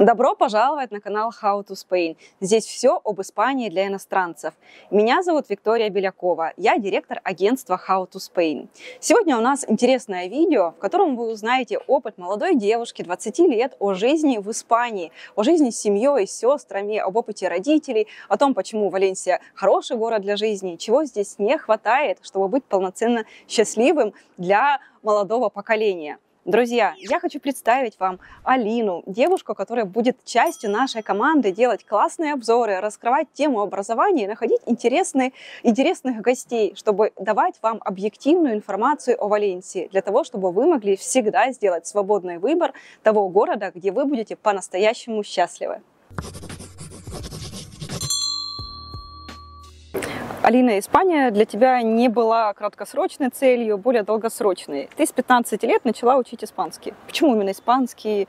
Добро пожаловать на канал How to Spain. Здесь все об Испании для иностранцев. Меня зовут Виктория Белякова. Я директор агентства How to Spain. Сегодня у нас интересное видео, в котором вы узнаете опыт молодой девушки 20 лет о жизни в Испании, о жизни с семьей, с сестрами, об опыте родителей, о том, почему Валенсия хороший город для жизни, чего здесь не хватает, чтобы быть полноценно счастливым для молодого поколения. Друзья, я хочу представить вам Алину, девушку, которая будет частью нашей команды, делать классные обзоры, раскрывать тему образования и находить интересные, интересных гостей, чтобы давать вам объективную информацию о Валенсии, для того, чтобы вы могли всегда сделать свободный выбор того города, где вы будете по-настоящему счастливы. Алина, Испания для тебя не была краткосрочной целью, более долгосрочной. Ты с 15 лет начала учить испанский. Почему именно испанский?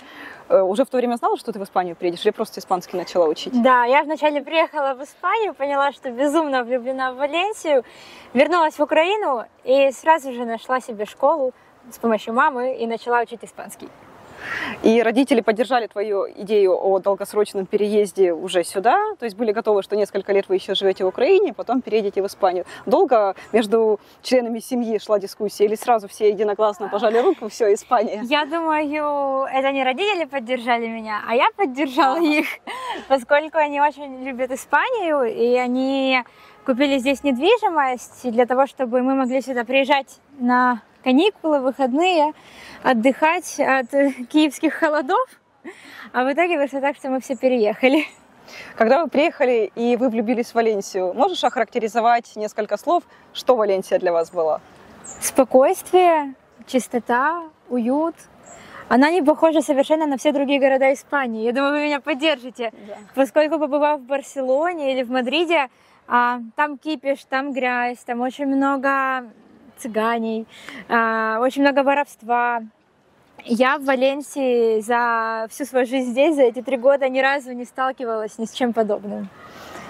Э, уже в то время знала, что ты в Испанию приедешь, или просто испанский начала учить? Да, я вначале приехала в Испанию, поняла, что безумно влюблена в Валенсию, вернулась в Украину и сразу же нашла себе школу с помощью мамы и начала учить испанский. И родители поддержали твою идею о долгосрочном переезде уже сюда, то есть были готовы, что несколько лет вы еще живете в Украине, потом переедете в Испанию. Долго между членами семьи шла дискуссия или сразу все единогласно пожали руку, все, Испания? Я думаю, это не родители поддержали меня, а я поддержала их, поскольку они очень любят Испанию, и они купили здесь недвижимость для того, чтобы мы могли сюда приезжать на каникулы, выходные, отдыхать от киевских холодов. А в итоге вышло так, что мы все переехали. Когда вы приехали и вы влюбились в Валенсию, можешь охарактеризовать несколько слов, что Валенсия для вас была? Спокойствие, чистота, уют. Она не похожа совершенно на все другие города Испании. Я думаю, вы меня поддержите. Да. Поскольку побывав в Барселоне или в Мадриде, а, там кипиш, там грязь, там очень много цыганей, а, очень много воровства. Я в Валенсии за всю свою жизнь здесь, за эти три года, ни разу не сталкивалась ни с чем подобным.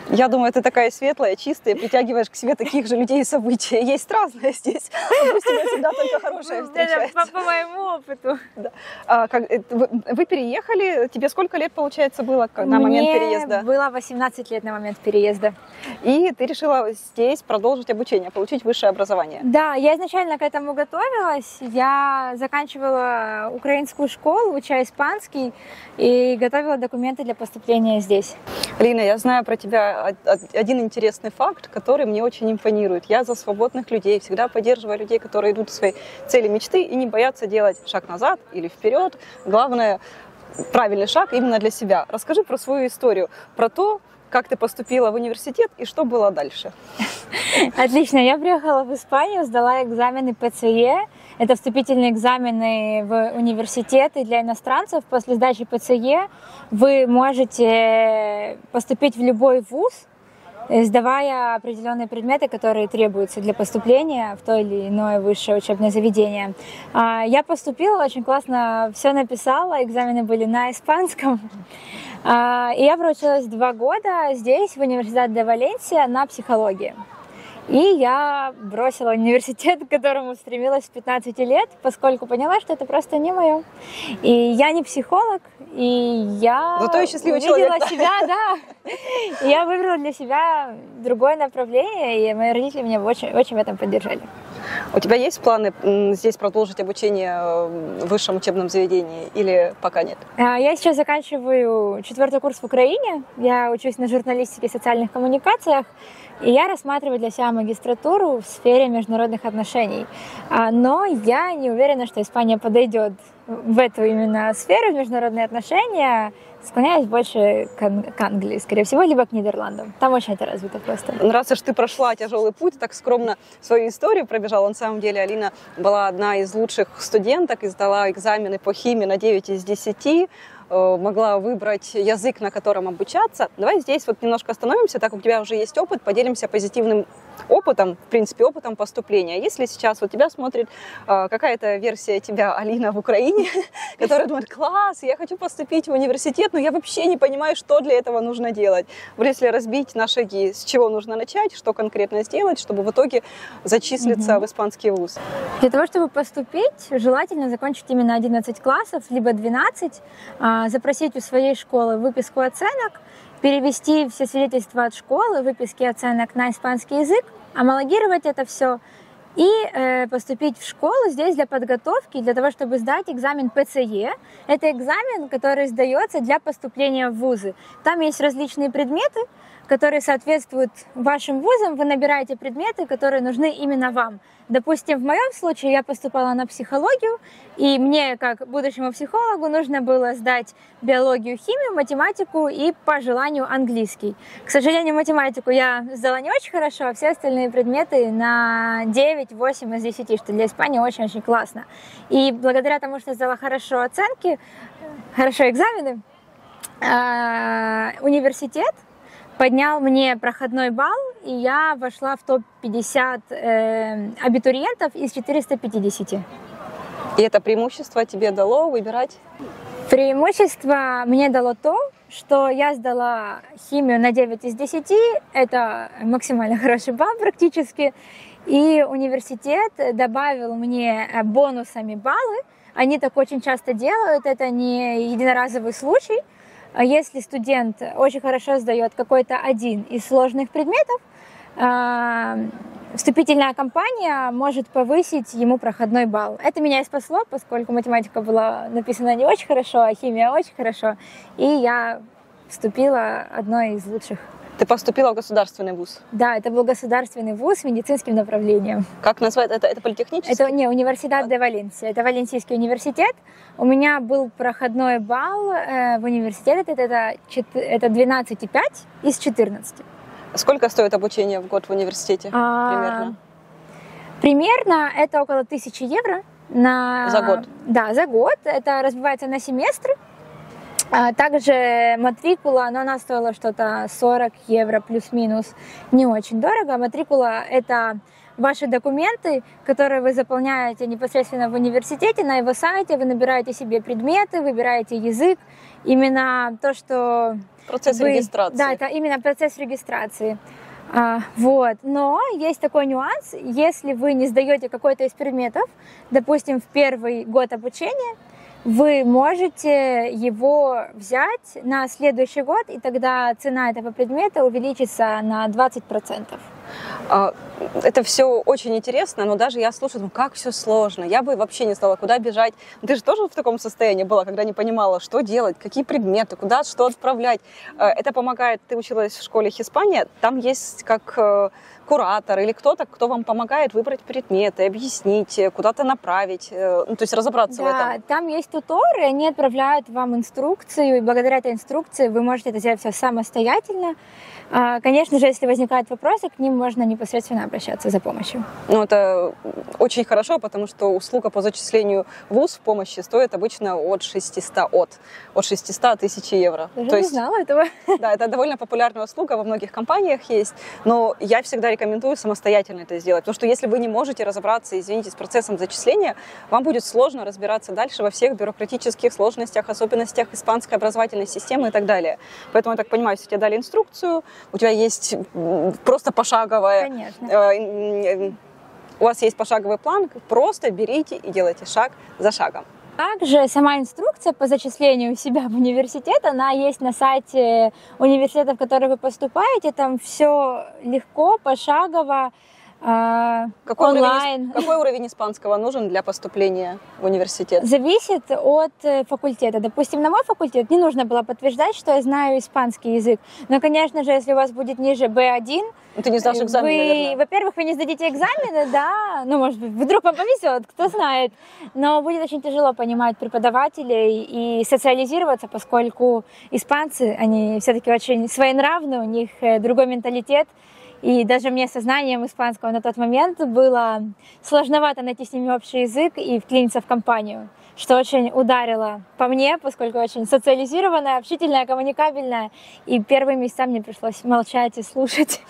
Я думаю, ты такая светлая, чистая, притягиваешь к себе таких же людей и события. Есть разное здесь. Допустим, всегда только хорошее встречается. По, по моему опыту. Да. А, как, э, вы, вы переехали, тебе сколько лет, получается, было на момент переезда? было 18 лет на момент переезда. И ты решила здесь продолжить обучение, получить высшее образование? Да, я изначально к этому готовилась. Я заканчивала украинскую школу, уча испанский, и готовила документы для поступления здесь. Лина, я знаю про тебя один интересный факт, который мне очень импонирует. Я за свободных людей, всегда поддерживаю людей, которые идут к своей цели мечты и не боятся делать шаг назад или вперед. Главное, правильный шаг именно для себя. Расскажи про свою историю, про то, как ты поступила в университет и что было дальше? Отлично. Я приехала в Испанию, сдала экзамены ПЦЕ. Это вступительные экзамены в университеты для иностранцев. После сдачи ПЦЕ вы можете поступить в любой вуз, сдавая определенные предметы, которые требуются для поступления в то или иное высшее учебное заведение. А, я поступила, очень классно все написала, экзамены были на испанском. А, и я проучилась два года здесь, в университете де Валенсия, на психологии. И я бросила университет, к которому стремилась с 15 лет, поскольку поняла, что это просто не мое. И я не психолог, и я я счастливый увидела человек, себя, да. И я выбрала для себя другое направление, и мои родители меня очень, очень в этом поддержали. У тебя есть планы здесь продолжить обучение э, в высшем учебном заведении или пока нет? А, я сейчас заканчиваю четвертый курс в Украине. Я учусь на журналистике и социальных коммуникациях. И я рассматриваю для себя магистратуру в сфере международных отношений. А, но я не уверена, что Испания подойдет в эту именно сферу, в международные отношения. Склоняюсь больше к, к Англии, скорее всего, либо к Нидерландам. Там очень это развито просто. Ну, раз уж ты прошла тяжелый путь, так скромно свою историю пробежала, на самом деле Алина была одна из лучших студенток и сдала экзамены по химии на 9 из 10 Э, могла выбрать язык, на котором обучаться. Давай здесь вот немножко остановимся, так как у тебя уже есть опыт, поделимся позитивным опытом, в принципе, опытом поступления. Если сейчас вот тебя смотрит э, какая-то версия тебя, Алина, в Украине, которая думает, класс, я хочу поступить в университет, но я вообще не понимаю, что для этого нужно делать. Вот если разбить на шаги, с чего нужно начать, что конкретно сделать, чтобы в итоге зачислиться угу. в испанский вуз? Для того, чтобы поступить, желательно закончить именно 11 классов, либо 12, а, запросить у своей школы выписку оценок, перевести все свидетельства от школы, выписки оценок на испанский язык, амалогировать это все и э, поступить в школу здесь для подготовки, для того, чтобы сдать экзамен ПЦЕ. Это экзамен, который сдается для поступления в вузы. Там есть различные предметы, которые соответствуют вашим вузам. Вы набираете предметы, которые нужны именно вам. Допустим, в моем случае я поступала на психологию, и мне, как будущему психологу, нужно было сдать биологию, химию, математику и, по желанию, английский. К сожалению, математику я сдала не очень хорошо, а все остальные предметы на 9-8 из 10, что для Испании очень-очень классно. И благодаря тому, что сдала хорошо оценки, хорошо экзамены, а, университет поднял мне проходной балл, и я вошла в топ-50 э, абитуриентов из 450. И это преимущество тебе дало выбирать? Преимущество мне дало то, что я сдала химию на 9 из 10, это максимально хороший балл практически, и университет добавил мне бонусами баллы, они так очень часто делают, это не единоразовый случай, если студент очень хорошо сдает какой-то один из сложных предметов, а, вступительная кампания может повысить ему проходной балл. Это меня и спасло, поскольку математика была написана не очень хорошо, а химия очень хорошо. И я вступила одной из лучших. Ты поступила в государственный вуз? Да, это был государственный вуз с медицинским направлением. Как называется? Это, это политехнический? Это не университет де Валенсия. Это Валенсийский университет. У меня был проходной балл э, в университет. Это, это, это 12,5 из 14. Сколько стоит обучение в год в университете а, примерно? Примерно это около тысячи евро. На... За год? Да, за год. Это разбивается на семестры. А также матрикула, но она стоила что-то 40 евро плюс-минус, не очень дорого. Матрикула – это ваши документы, которые вы заполняете непосредственно в университете, на его сайте, вы набираете себе предметы, выбираете язык. Именно то, что... Процесс вы... регистрации. Да, это именно процесс регистрации. А, вот. Но есть такой нюанс, если вы не сдаете какой-то из предметов, допустим, в первый год обучения, вы можете его взять на следующий год, и тогда цена этого предмета увеличится на 20%. Это все очень интересно, но даже я слушаю, ну как все сложно, я бы вообще не знала, куда бежать. Ты же тоже в таком состоянии была, когда не понимала, что делать, какие предметы, куда что отправлять. А, это помогает, ты училась в школе Хиспания, там есть как э, куратор или кто-то, кто вам помогает выбрать предметы, объяснить, э, куда-то направить, э, ну, то есть разобраться да, в этом. Да, там есть туторы, они отправляют вам инструкцию, и благодаря этой инструкции вы можете это сделать все самостоятельно. А, конечно же, если возникают вопросы, к ним можно непосредственно обращаться за помощью. Ну, это очень хорошо, потому что услуга по зачислению в ВУЗ в помощи стоит обычно от 600, от, от 600 тысяч евро. Даже То не есть, знала этого. Да, это довольно популярная услуга, во многих компаниях есть, но я всегда рекомендую самостоятельно это сделать, потому что если вы не можете разобраться, извините, с процессом зачисления, вам будет сложно разбираться дальше во всех бюрократических сложностях, особенностях испанской образовательной системы и так далее. Поэтому, я так понимаю, если тебе дали инструкцию, у тебя есть просто пошаговая... Конечно. Э, у вас есть пошаговый план, просто берите и делайте шаг за шагом. Также сама инструкция по зачислению себя в университет, она есть на сайте университета, в который вы поступаете. Там все легко, пошагово. А, какой онлайн. Уровень, какой уровень испанского нужен для поступления в университет? Зависит от э, факультета. Допустим, на мой факультет не нужно было подтверждать, что я знаю испанский язык. Но, конечно же, если у вас будет ниже B1, ну, ты не сдашь экзамен, вы, наверное. Во-первых, вы не сдадите экзамены, да, ну, может быть, вдруг вам повезет, кто знает. Но будет очень тяжело понимать преподавателей и социализироваться, поскольку испанцы, они все-таки очень своенравны, у них э, другой менталитет, И даже мне со знанием испанского на тот момент было сложновато найти с ними общий язык и вклиниться в компанию что очень ударило по мне, поскольку очень социализированная, общительная, коммуникабельная. И первые месяца мне пришлось молчать и слушать.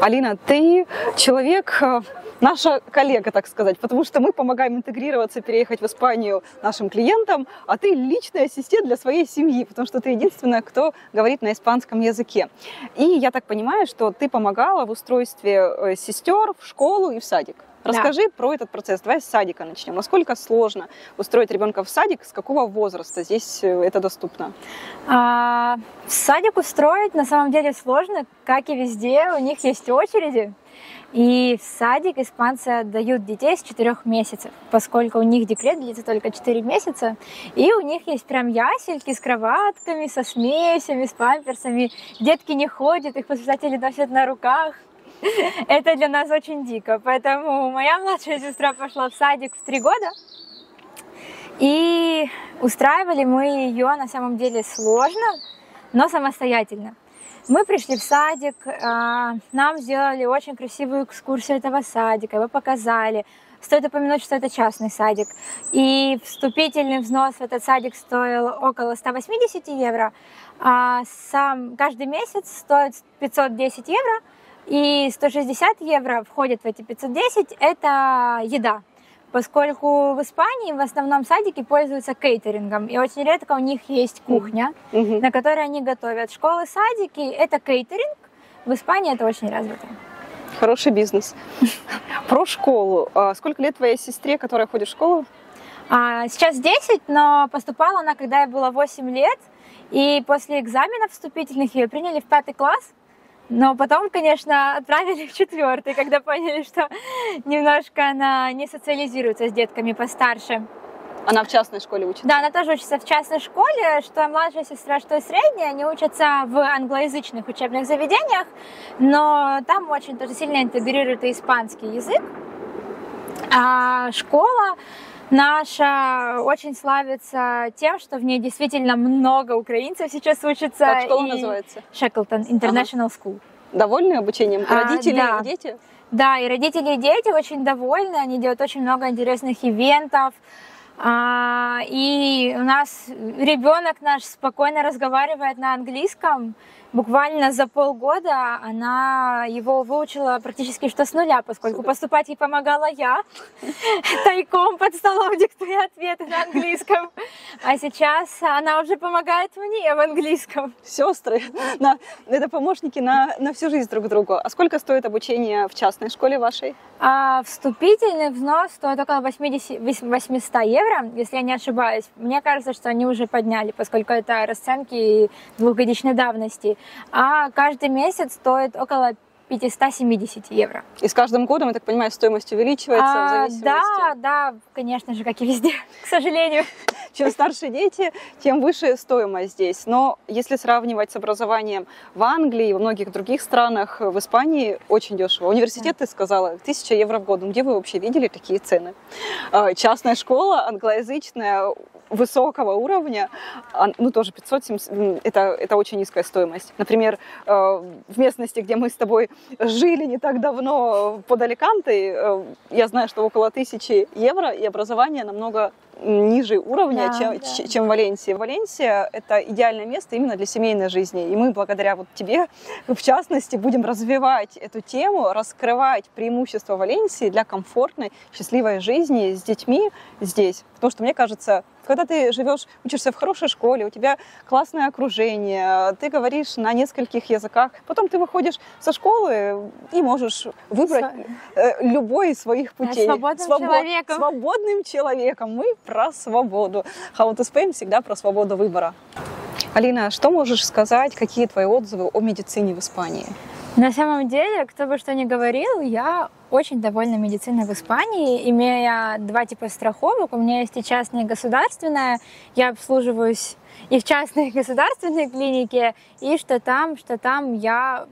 Алина, ты человек, э, наша коллега, так сказать, потому что мы помогаем интегрироваться, переехать в Испанию нашим клиентам, а ты личный ассистент для своей семьи, потому что ты единственная, кто говорит на испанском языке. И я так понимаю, что ты помогала в устройстве э, сестер в школу и в садик. Расскажи да. про этот процесс. Давай с садика начнем. Насколько сложно устроить ребенка в садик? С какого возраста здесь э, это доступно? А, в садик устроить на самом деле сложно, как и везде. У них есть очереди. И в садик испанцы отдают детей с 4 месяцев, поскольку у них декрет длится только 4 месяца. И у них есть прям ясельки с кроватками, со смесями, с памперсами. Детки не ходят, их воспитатели носят на руках. Это для нас очень дико. Поэтому моя младшая сестра пошла в садик в три года. И устраивали мы ее на самом деле сложно, но самостоятельно. Мы пришли в садик, а, нам сделали очень красивую экскурсию этого садика, его показали. Стоит упомянуть, что это частный садик. И вступительный взнос в этот садик стоил около 180 евро, а сам каждый месяц стоит 510 евро – и 160 евро входит в эти 510, это еда. Поскольку в Испании в основном садики пользуются кейтерингом, и очень редко у них есть кухня, mm-hmm. на которой они готовят. Школы, садики – это кейтеринг, в Испании это очень развито. Хороший бизнес. Про школу. А сколько лет твоей сестре, которая ходит в школу? А, сейчас 10, но поступала она, когда ей было 8 лет. И после экзаменов вступительных ее приняли в пятый класс. Но потом, конечно, отправили в четвертый, когда поняли, что немножко она не социализируется с детками постарше. Она в частной школе учится? Да, она тоже учится в частной школе, что младшая сестра, что и средняя. Они учатся в англоязычных учебных заведениях, но там очень тоже сильно интегрируют и испанский язык. А школа наша очень славится тем, что в ней действительно много украинцев сейчас учатся. Как школа и... называется? Шеклтон International ага. School. Довольны обучением? А, родители да. и дети? Да, и родители и дети очень довольны. Они делают очень много интересных ивентов. А, и у нас ребенок наш спокойно разговаривает на английском буквально за полгода она его выучила практически что с нуля, поскольку поступать ей помогала я, тайком под столом диктуя ответы на английском. А сейчас она уже помогает мне в английском. Сестры, на, это помощники на, на всю жизнь друг другу. А сколько стоит обучение в частной школе вашей? А вступительный взнос стоит около 80, 800 евро, если я не ошибаюсь. Мне кажется, что они уже подняли, поскольку это расценки двухгодичной давности а каждый месяц стоит около 570 евро. И с каждым годом, я так понимаю, стоимость увеличивается а, в зависимости? Да, да, конечно же, как и везде, к сожалению. Чем старше дети, тем выше стоимость здесь. Но если сравнивать с образованием в Англии и во многих других странах, в Испании очень дешево. Университет, ты сказала, 1000 евро в год. Ну, где вы вообще видели такие цены? А, частная школа, англоязычная, высокого уровня, а, ну, тоже 500, это, это очень низкая стоимость. Например, э, в местности, где мы с тобой жили не так давно под Аликантой, э, я знаю, что около тысячи евро, и образование намного ниже уровня, да, чем, да. чем Валенсия. Валенсия – это идеальное место именно для семейной жизни. И мы благодаря вот тебе, в частности, будем развивать эту тему, раскрывать преимущества Валенсии для комфортной, счастливой жизни с детьми здесь. Потому что, мне кажется, когда ты живешь, учишься в хорошей школе, у тебя классное окружение, ты говоришь на нескольких языках, потом ты выходишь со школы и можешь выбрать э, любой из своих путей. Свободным Свобод... человеком. Свободным человеком. Мы про свободу. How to Spain всегда про свободу выбора. Алина, что можешь сказать, какие твои отзывы о медицине в Испании? На самом деле, кто бы что ни говорил, я очень довольна медициной в Испании, имея два типа страховок. У меня есть и частная, и государственная. Я обслуживаюсь и в частной, и государственной клинике, и что там, что там я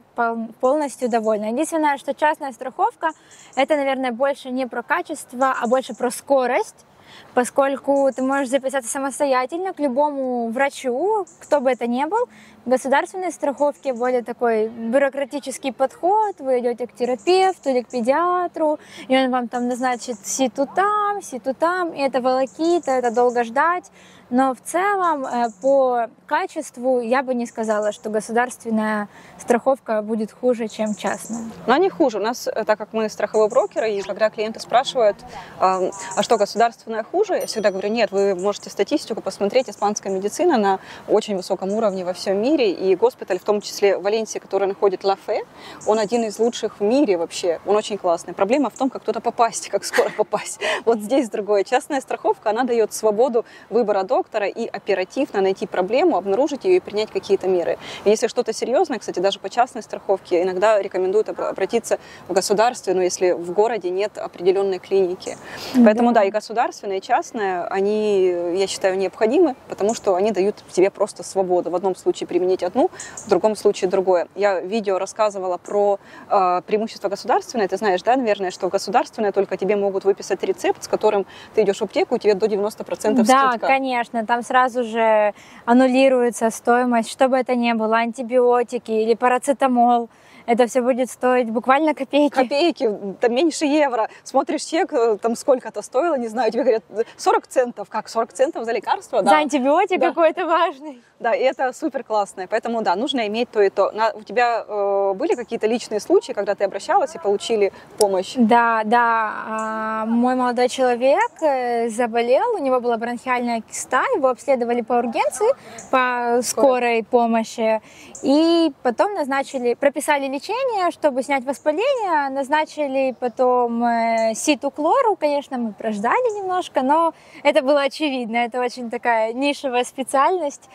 полностью довольна. Единственное, что частная страховка, это, наверное, больше не про качество, а больше про скорость поскольку ты можешь записаться самостоятельно к любому врачу, кто бы это ни был. В государственной страховке более такой бюрократический подход. Вы идете к терапевту или к педиатру, и он вам там назначит ситу там, ситу там, и это волокита, это долго ждать. Но в целом э, по качеству я бы не сказала, что государственная страховка будет хуже, чем частная. Но они хуже. У нас, э, так как мы страховой брокер, и когда клиенты спрашивают, а что государственная хуже, я всегда говорю, нет, вы можете статистику посмотреть, испанская медицина на очень высоком уровне во всем мире, и госпиталь, в том числе в Валенсии, который находит Лафе, он один из лучших в мире вообще, он очень классный. Проблема в том, как туда попасть, как скоро попасть. Вот здесь другое. Частная страховка, она дает свободу выбора и оперативно найти проблему, обнаружить ее и принять какие-то меры. И если что-то серьезное, кстати, даже по частной страховке, иногда рекомендуют обратиться в государственную, если в городе нет определенной клиники. Да. Поэтому да, и государственная, и частная, они, я считаю, необходимы, потому что они дают тебе просто свободу. В одном случае применить одну, в другом случае другое. Я видео рассказывала про э, преимущество государственное. Ты знаешь, да, наверное, что государственное только тебе могут выписать рецепт, с которым ты идешь в аптеку, и тебе до 90% да, скидка. Да, конечно конечно, там сразу же аннулируется стоимость, что бы это ни было, антибиотики или парацетамол это все будет стоить буквально копейки. Копейки, там меньше евро. Смотришь чек, э, там сколько это стоило, не знаю, тебе говорят 40 центов. Как, 40 центов за лекарство? За да. антибиотик да. какой-то важный. Да, и это супер классное. Поэтому, да, нужно иметь то и то. На, у тебя э, были какие-то личные случаи, когда ты обращалась и получили помощь? Да, да. А, мой молодой человек э, заболел, у него была бронхиальная киста, его обследовали по ургенции, по скорой помощи. И потом назначили, прописали лечение, чтобы снять воспаление, назначили потом э, ситуклору, конечно, мы прождали немножко, но это было очевидно, это очень такая нишевая специальность.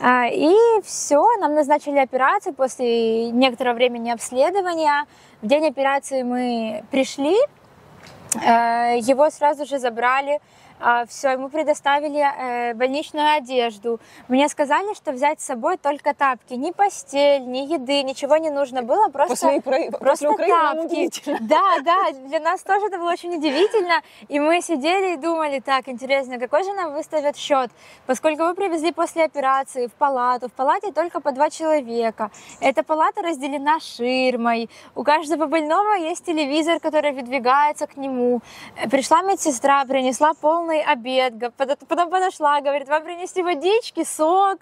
А, и все, нам назначили операцию после некоторого времени обследования. В день операции мы пришли, э, его сразу же забрали все, ему предоставили э, больничную одежду. Мне сказали, что взять с собой только тапки. Ни постель, ни еды, ничего не нужно было, просто, после, просто после Украины тапки. Да, да, для нас тоже это было очень удивительно. И мы сидели и думали, так, интересно, какой же нам выставят счет? Поскольку вы привезли после операции в палату, в палате только по два человека. Эта палата разделена ширмой. У каждого больного есть телевизор, который выдвигается к нему. Пришла медсестра, принесла полный полный обед, потом подошла, говорит, вам принести водички, сок,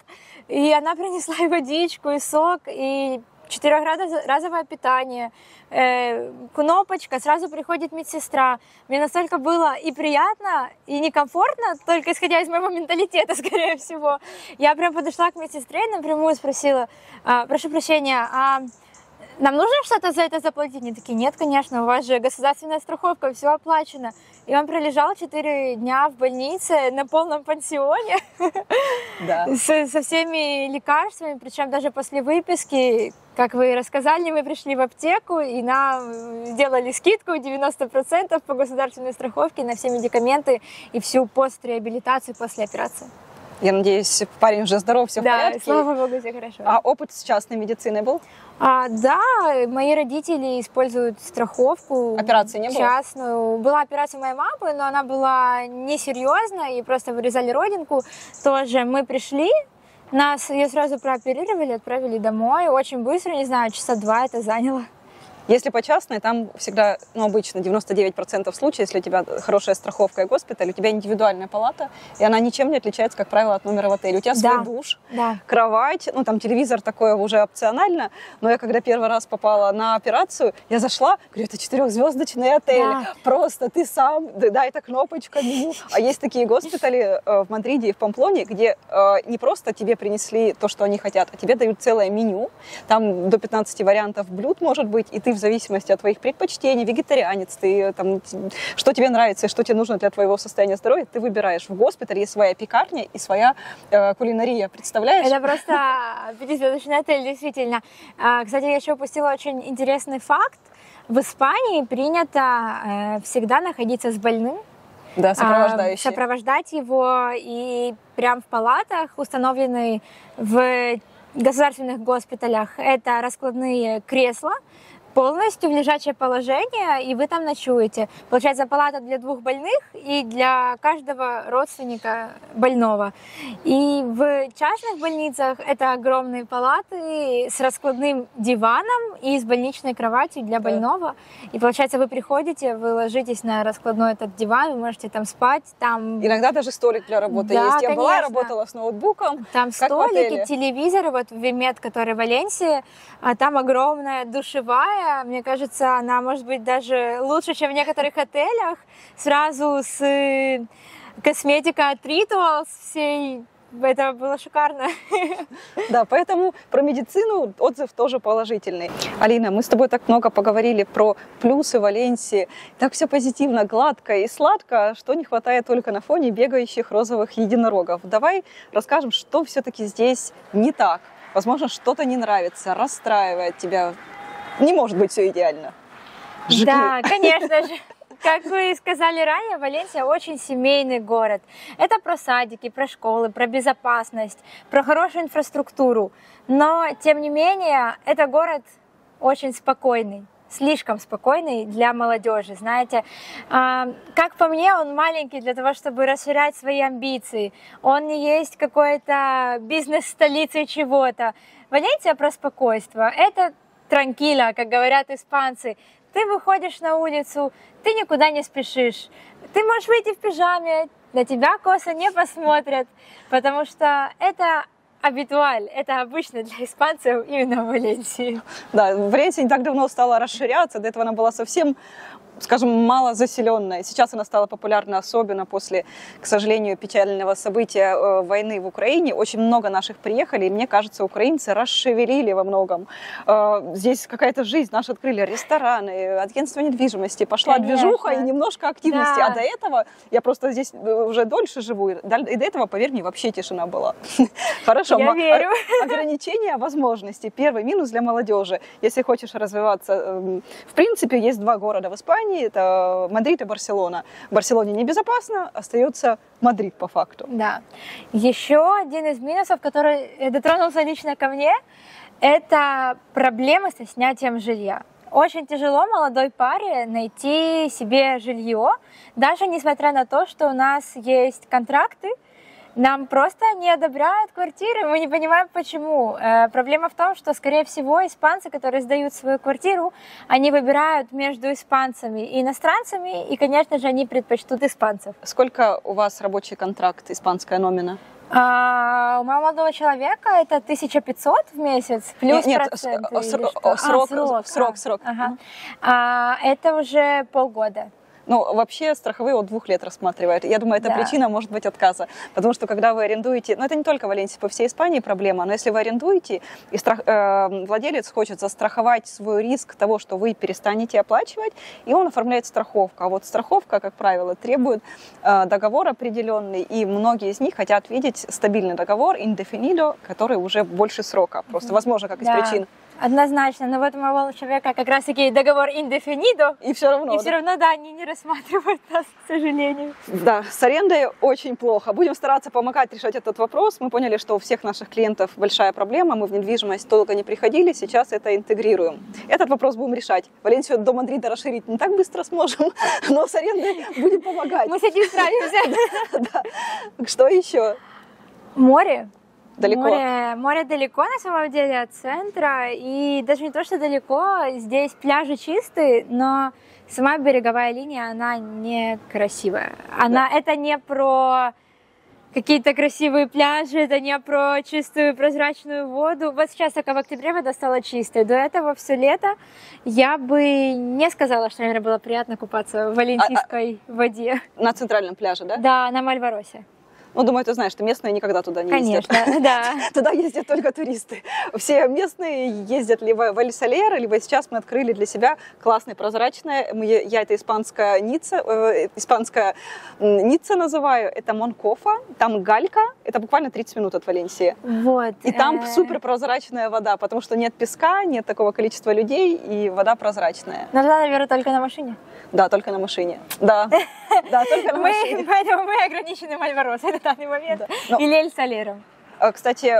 и она принесла и водичку, и сок, и четырехразовое питание, э, кнопочка, сразу приходит медсестра. Мне настолько было и приятно, и некомфортно, только исходя из моего менталитета, скорее всего. Я прям подошла к медсестре и напрямую спросила, а, прошу прощения, а нам нужно что-то за это заплатить? Они такие, нет, конечно, у вас же государственная страховка, все оплачено. И он пролежал 4 дня в больнице на полном пансионе да. со, со всеми лекарствами, причем даже после выписки, как вы рассказали, мы пришли в аптеку и нам сделали скидку 90% по государственной страховке на все медикаменты и всю постреабилитацию после операции. Я надеюсь, парень уже здоров, все да, в порядке. слава богу, все хорошо. А опыт с частной медициной был? А, да, мои родители используют страховку. Операции не было? Частную. Была операция моей мамы, но она была несерьезная, и просто вырезали родинку. Тоже мы пришли, нас ее сразу прооперировали, отправили домой. Очень быстро, не знаю, часа два это заняло. Если по частной, там всегда, ну, обычно 99% случаев, если у тебя хорошая страховка и госпиталь, у тебя индивидуальная палата, и она ничем не отличается, как правило, от номера в отеле. У тебя свой душ, да. кровать, ну, там телевизор такое уже опционально, но я когда первый раз попала на операцию, я зашла, говорю, это четырехзвездочный отель, да. просто ты сам, да, это кнопочка, меню. А есть такие госпитали э, в Мадриде и в Памплоне, где э, не просто тебе принесли то, что они хотят, а тебе дают целое меню, там до 15 вариантов блюд может быть, и ты в зависимости от твоих предпочтений, вегетарианец ты, там, что тебе нравится и что тебе нужно для твоего состояния здоровья, ты выбираешь. В госпитале есть своя пекарня и своя э, кулинария, представляешь? Это просто пятизвездочный отель, действительно. А, кстати, я еще упустила очень интересный факт. В Испании принято э, всегда находиться с больным, да, сопровождающий. А, сопровождать его и прям в палатах, установленные в государственных госпиталях, это раскладные кресла, полностью в лежачее положение, и вы там ночуете. Получается палата для двух больных и для каждого родственника больного. И в частных больницах это огромные палаты с раскладным диваном и с больничной кроватью для больного. И получается, вы приходите, вы ложитесь на раскладной этот диван, вы можете там спать, там... Иногда даже столик для работы Да, есть. Я была, конечно. работала с ноутбуком. Там в столики, телевизоры, вот Вимет, который в Валенсии, а там огромная душевая, мне кажется, она может быть даже лучше, чем в некоторых отелях, сразу с э, косметика от Rituals всей, это было шикарно. Да, поэтому про медицину отзыв тоже положительный. Алина, мы с тобой так много поговорили про плюсы Валенсии. Так все позитивно, гладко и сладко, что не хватает только на фоне бегающих розовых единорогов. Давай расскажем, что все-таки здесь не так. Возможно, что-то не нравится, расстраивает тебя. Не может быть все идеально. Жги. Да, конечно же. Как вы сказали ранее, Валенсия очень семейный город. Это про садики, про школы, про безопасность, про хорошую инфраструктуру. Но, тем не менее, это город очень спокойный слишком спокойный для молодежи, знаете. А, Как по мне, он маленький для того, чтобы расширять свои амбиции. Он не есть какой-то бизнес-столицей чего-то. Валенсия про спокойствие. Это транкила, как говорят испанцы. Ты выходишь на улицу, ты никуда не спешишь. Ты можешь выйти в пижаме, на тебя косо не посмотрят, потому что это абитуаль, это обычно для испанцев именно в Валенсии. Да, Валенсия не так давно стала расширяться, до этого она была совсем скажем, мало заселенная. Сейчас она стала популярна особенно после, к сожалению, печального события э, войны в Украине. Очень много наших приехали, и мне кажется, украинцы расшевелили во многом. Э, здесь какая-то жизнь, наши открыли рестораны, агентство недвижимости, пошла Конечно. движуха и немножко активности. Да. А до этого, я просто здесь э, уже дольше живу, и до этого, поверь мне, вообще тишина была. Хорошо, Я верю. о- ограничения возможностей. Первый минус для молодежи. Если хочешь развиваться, эм, в принципе, есть два города в Испании, это Мадрид и Барселона. В Барселоне небезопасно, остается Мадрид по факту. Да. Еще один из минусов, который э, дотронулся лично ко мне, это проблемы со снятием жилья. Очень тяжело молодой паре найти себе жилье, даже несмотря на то, что у нас есть контракты, нам просто не одобряют квартиры, мы не понимаем почему. Э, проблема в том, что, скорее всего, испанцы, которые сдают свою квартиру, они выбирают между испанцами и иностранцами, и, конечно же, они предпочтут испанцев. Сколько у вас рабочий контракт, испанская номина? А, у моего молодого человека это 1500 в месяц плюс Нет, нет, проценты. с- или сро- что? А, срок, срок, срок, срок. ага. А, это уже полгода. Ну, вообще страховые от двух лет рассматривают. Я думаю, это Да. причина может быть отказа. Потому что когда вы арендуете, ну это не только в Валенсии, по всей Испании проблема, но если вы арендуете, и страх- э, владелец хочет застраховать свой риск того, что вы перестанете оплачивать, и он оформляет страховку. А вот страховка, как правило, требует э, договор определенный, и многие из них хотят видеть стабильный договор, индефинидо, который уже больше срока. Просто, возможно, как из Да, причин. Однозначно, но вот у моего человека как раз-таки договор индефинидо, И все равно. и да. все равно, да, они не рассматривают нас, к сожалению. Да, с арендой очень плохо. Будем стараться помогать решать этот вопрос. Мы поняли, что у всех наших клиентов большая проблема. Мы в недвижимость долго не приходили, сейчас это интегрируем. Этот вопрос будем решать. Валенсию до Мадрида расширить не так быстро сможем, но с арендой будем помогать. Мы с этим справимся. Что еще? Море. Далеко. Море, море далеко на самом деле от центра, и даже не то, что далеко, здесь пляжи чистые, но сама береговая линия, она некрасивая. Она, это не про какие-то красивые пляжи, это не про чистую прозрачную воду. Вот сейчас только в октябре вода стала чистой. До этого все лето я бы не сказала, что, наверное, было приятно купаться в валенсийской воде. На центральном пляже, да? Да, на Мальваросе. Ну, думаю, ты знаешь, что местные никогда туда не ездят. Конечно, да. Туда ездят только туристы. Все местные ездят либо в Альсалер, либо сейчас мы открыли для себя классное прозрачное. Мы, я это испанская Ницца, э, испанская Ницца называю. Это Монкофа, там галька. Это буквально 30 минут от Валенсии. Вот. И там э, супер прозрачная вода, потому что нет песка, нет такого количества людей, и вода прозрачная. Ну да, наверное, только на машине. Да, только на машине. Да, да, только на машине. поэтому мы ограничены Мальваросой на данный момент. Да. Но- Или Эль Салером. А, кстати,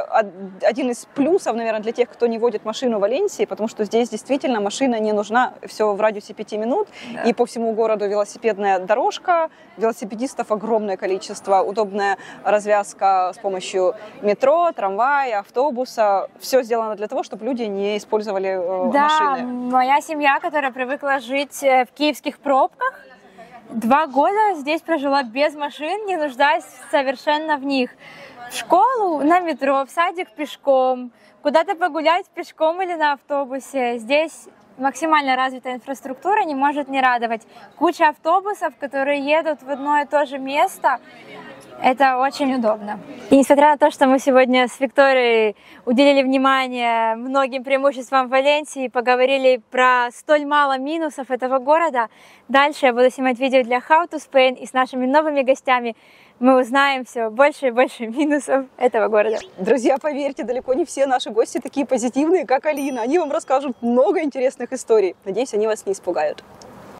один из плюсов, наверное, для тех, кто не водит машину в Валенсии, потому что здесь действительно машина не нужна, все в радиусе пяти минут, да. и по всему городу велосипедная дорожка, велосипедистов огромное количество, удобная развязка с помощью метро, трамвая, автобуса, все сделано для того, чтобы люди не использовали э, да, машины. моя семья, которая привыкла жить э, в киевских пробках, два года здесь прожила без машин, не нуждаясь совершенно в них. В школу, на метро, в садик пешком, куда-то погулять пешком или на автобусе. Здесь максимально развитая инфраструктура не может не радовать. Куча автобусов, которые едут в одно и то же место, это очень удобно. И несмотря на то, что мы сегодня с Викторией уделили внимание многим преимуществам Валенсии, поговорили про столь мало минусов этого города, дальше я буду снимать видео для How to Spain и с нашими новыми гостями мы узнаем все больше и больше минусов этого города. Друзья, поверьте, далеко не все наши гости такие позитивные, как Алина. Они вам расскажут много интересных историй. Надеюсь, они вас не испугают.